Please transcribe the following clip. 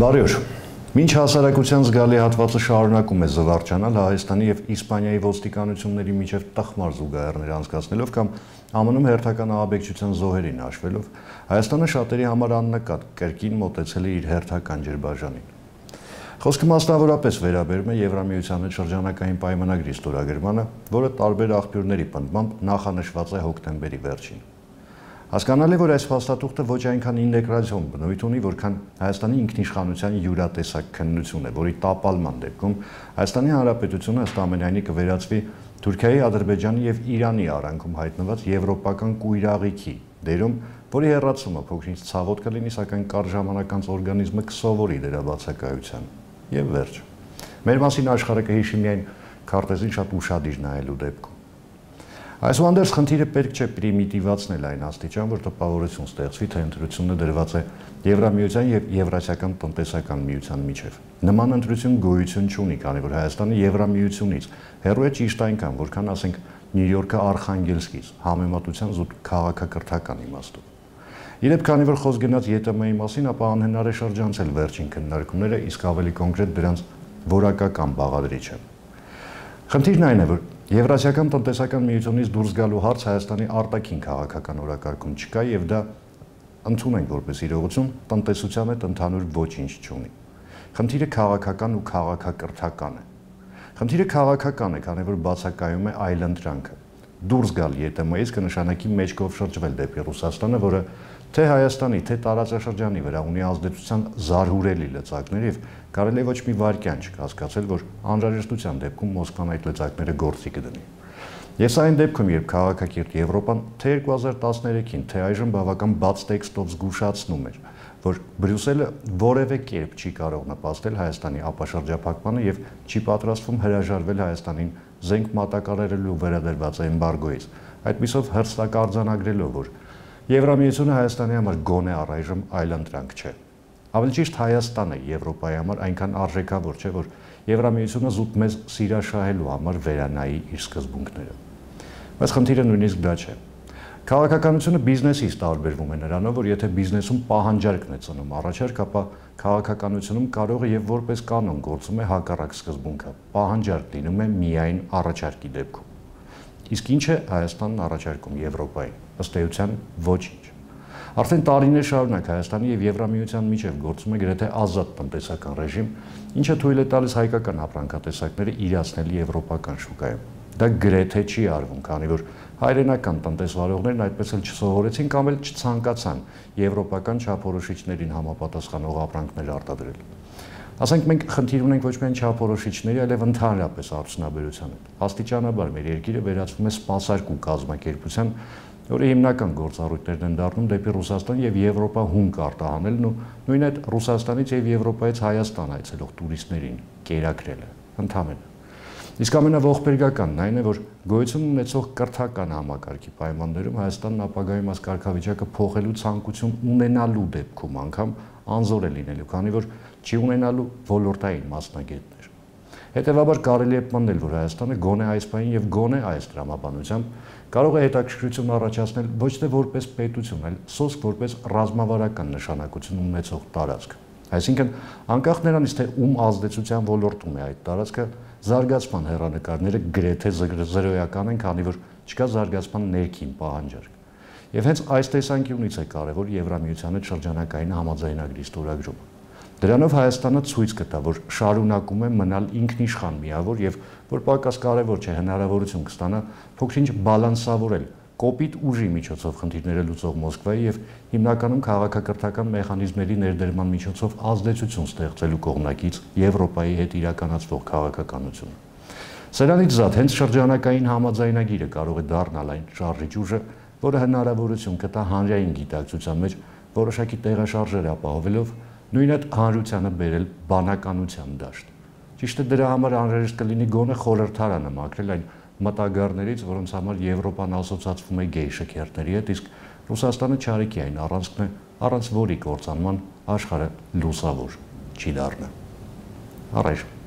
Բարի օր։ Մինչ հասարակության զգալի հատվածը շարունակում է զվարճանալ Հայաստանի եւ Իսպանիայի ոստիկանությունների միջև տխմար զուգահեռներ անցկացնելով կամ ԱՄՆ-ում հերթական ահաբեկչության զոհերին հաշվելով, Հայաստանը շատերի համար աննկատ կրկին մոտեցել է իր հերթական ջրբաժանին։ Խոսքը մասնավորապես վերաբերում է Եվրամիության հետ շրջանակային պայմանագրի ստորագրմանը, որը տարբեր աղբյուրների պնդմամբ նախանշված է հոկտեմբերի վերջին։ Հասկանալի որ այս փաստաթուղթը ոչ այնքան ինտեգրացիոն բնույթ ունի, որքան Հայաստանի ինքնիշխանության յուրատեսակ քննություն է, որի տապալման դեպքում Հայաստանի Հանրապետությունը ըստ ամենայնի կվերածվի Թուրքիայի, Ադրբեջանի եւ Իրանի արանքում հայտնված եվրոպական կույրաղիքի դերում, որի հերացումը փոքրինչ ցավոտ կլինի, սակայն կար ժամանակ անց օրգանիզմը կսովորի դրա բացակայության եւ վերջ։ Մեր մասին աշխարհը կհիշի միայն քարտեզին շատ ուշադիր նայելու դեպքում։ Այսուհանդերձ խնդիրը պետք չէ պրիմիտիվացնել այն աստիճան, որ տպավորություն ստեղծվի, թե ընտրությունը դրված է Եվրամիության եւ Եվրասիական տնտեսական միության միջև։ Նման ընտրություն գոյություն չունի, քանի որ Հայաստանը Եվրամիությունից հեռու է ճիշտ այնքան, որքան ասենք Նյու Յորքը Արխանգելսկից, համեմատության զուտ քաղաքակրթական իմաստով։ Իրեւ քանի որ խոսք գնաց ԵՏՄ-ի մասին, ապա անհնար է շրջանցել վերջին քննարկումները, իսկ ավելի կոնկրետ դրանց որակական բաղադրիչը։ Խնդիրն այն է, որ Եվրասիական տնտեսական միությունից դուրս գալու հարց Հայաստանի արտաքին քաղաքական օրակարգում չկա եւ դա ընդունենք որպես իրողություն տնտեսության հետ ընդհանուր ոչինչ չունի։ Խնդիրը քաղաքական ու քաղաքակրթական է։ Խնդիրը քաղաքական է, քանի որ բացակայում է այլընտրանքը։ Դուրս գալ ԵՏՄ-ից կնշանակի մեջքով շրջվել դեպի Ռուսաստանը, որը թե Հայաստանի, թե տարածաշրջանի վրա ունի ազդեցության զարհուրելի լծակներ եւ կարելի է ոչ մի վարքյան չկասկածել, որ անհրաժեշտության դեպքում Մոսկվան այդ լծակները գործի կդնի։ Ես այն դեպքում, երբ քաղաքակիրթ Եվրոպան թե 2013-ին, թե այժմ բավական բաց տեքստով զգուշացնում էր, որ Բրյուսելը որևէ կերպ չի կարող նպաստել Հայաստանի ապաշրջափակմանը եւ չի պատրաստվում հրաժարվել Հայաստանին զենք մատակարարելու վերադրված էմբարգոից։ Այդպիսով հրստակարձանագրելով, որ Եվրամիությունը Հայաստանի համար գոնե առայժմ այլընտրանք չէ։ Ավելի ճիշտ Հայաստանը Եվրոպայի համար այնքան արժեքավոր չէ, որ Եվրամիությունը զուտ մեզ սիրաշահելու համար վերանայի իր սկզբունքները։ Բայց խնդիրը նույնիսկ դա չէ։ Քաղաքականությունը բիզնեսից տարբերվում է նրանով, որ եթե բիզնեսում պահանջարկն է ծնում առաջարկ, ապա քաղաքականությունում կարող է եւ որպես կանոն գործում է հակառակ սկզբունքը։ Պահանջարկ լինում է միայն առաջարկի դեպքում։ Իսկ ինչ է Հայաստանն առաջարկում Եվրոպային ըստ էության ոչինչ։ Արդեն տարիներ շարունակ Հայաստանի եւ Եվրամիության միջև գործում է գրեթե ազատ տնտեսական ռեժիմ, ինչը թույլ է տալիս հայկական ապրանքատեսակները իրացնել եվրոպական շուկայում։ Դա գրեթե չի արվում, քանի որ հայրենական տնտեսվարողներն այդպես էլ չսովորեցին կամ էլ չցանկացան եվրոպական չափորոշիչներին համապատասխանող ապրանքներ արտադրել։ Ասենք մենք խնդիր ունենք ոչ միայն չափորոշիչների, այլև ընդհանրապես արդյունաբերության հետ։ Աստիճանաբար մեր երկիրը վերածվում է սպասարկու կազմակերպության, որի հիմնական գործառույթներն են դառնում դեպի Ռուսաստան եւ Եվրոպա հունկ արտահանելն ու նույն այդ Ռուսաստանից եւ Եվրոպայից Հայաստան այցելող տուրիստներին կերակրելը ընդհանրապես Իսկ ամենաողբերգականն այն է, որ գոյություն ունեցող կրթական համակարգի պայմաններում Հայաստանն ապագայում այս կարգավիճակը փոխելու ցանկություն ունենալու դեպքում անգամ անզոր է լինելու, քանի որ չի ունենալու ոլորտային մասնագետներ։ Հետևաբար կարելի է պնդել, որ Հայաստանը գոնե այս բանին եւ գոնե այս դրամաբանությամբ կարող է հետաքրքրություն առաջացնել ոչ թե որպես պետություն, այլ սոսկ որպես ռազմավարական նշանակություն ունեցող տարածք։ Այսինքն, անկախ նրանից, թե ում ազդեցության ոլորտում է այդ տարածքը, զարգացման հերանեկարները գրեթե զրոյական են, քանի որ չկա զարգացման ներքին պահանջարկ։ Եվ հենց այս տեսանկյունից է կարևոր Եվրամիության հետ շրջանակային համաձայնագրի ստորագրումը։ Դրանով Հայաստանը ցույց կտա, որ շարունակում է մնալ ինքնիշխան միավոր եւ որ պակաս կարևոր չէ հնարավորություն կստանա փոքրինչ բալանսավորել կոպիտ ուժի միջոցով խնդիրները լուծող Մոսկվայի եւ հիմնականում քաղաքակրթական մեխանիզմների ներդրման միջոցով ազդեցություն ստեղծելու կողմնակից Եվրոպայի հետ իրականացվող քաղաքականություն։ Սրանից զատ հենց շրջանակային համաձայնագիրը կարող է դառնալ այն շարժիչ ուժը, որը հնարավորություն կտա հանրային գիտակցության մեջ որոշակի տեղաշարժեր ապահովելով նույն այդ հանրությանը բերել բանականության դաշտ։ Ճիշտ է դրա համար անհրաժեշտ կլինի գոնե խորհրդարանը մաքրել այն մտագարներից, որոնց համար Եվրոպան ասոցացվում է գեյ շքերթների հետ, իսկ Ռուսաստանը ճարիքի այն առանցքն է, առանց որի կործանման աշխարհը լուսավոր չի դառնա։ Առայժմ